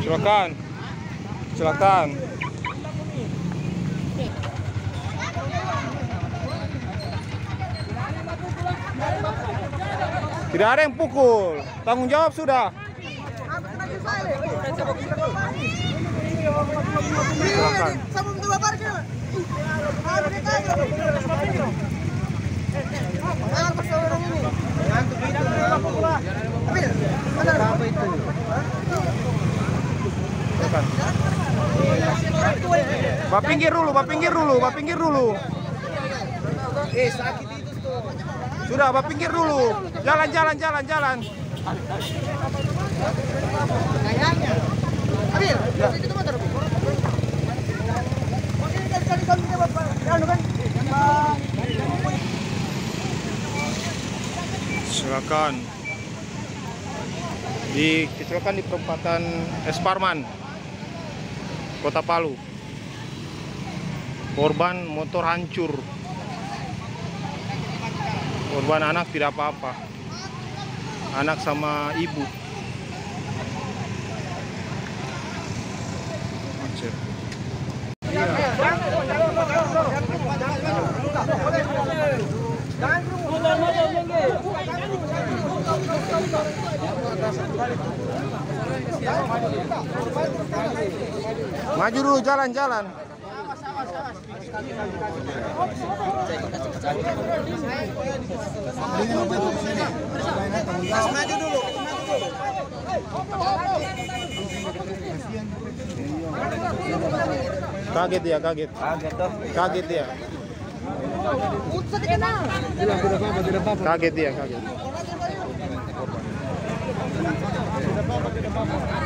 Silakan. Silakan. Tidak ada yang pukul. Tanggung jawab sudah. Silakan. Pak pinggir dulu, Pak pinggir dulu, Pak pinggir dulu. Eh sakit itu tuh. Sudah, Pak pinggir dulu. Jalan, jalan, jalan, jalan. Kayaknya. Abil, itu motor. Silakan. Di kecelakaan di perempatan Esparman, Kota Palu. Korban motor hancur. Korban anak tidak apa-apa. Anak sama ibu. Macet. Maju dulu jalan-jalan. Maju dulu. Kaget dia, kaget. Kaget tuh. Kaget dia. Kaget dia, kaget. Tidak, tidak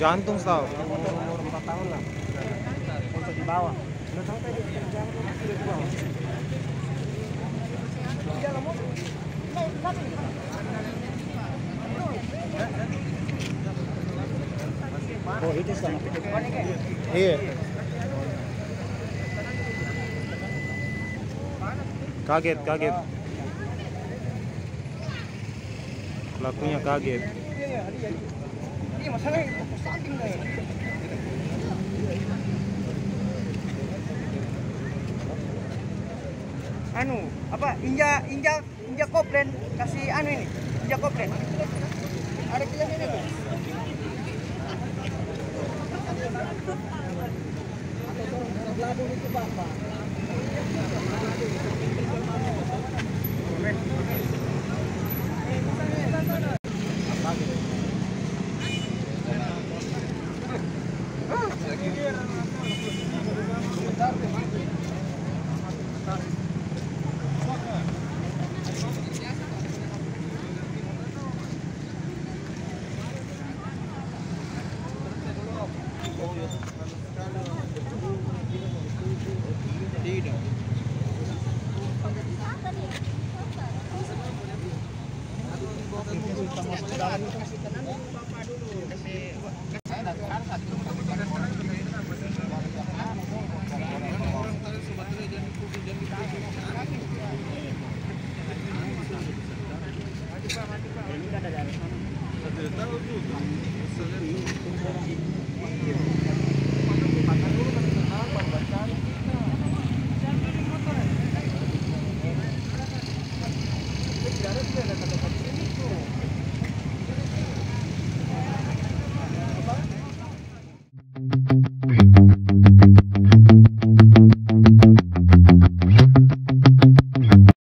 penasihan, ada yang bayar tanggung jawab ke sini. Jantung tahu. Untuk bawah. Oh itu sama Iya. Kaget, kaget. Pelakunya kaget anu apa injak injak injak koplen kasih anu ini injak koplen ada kita ini tuh? Atau orang belakang itu Gracias. Não, não, não.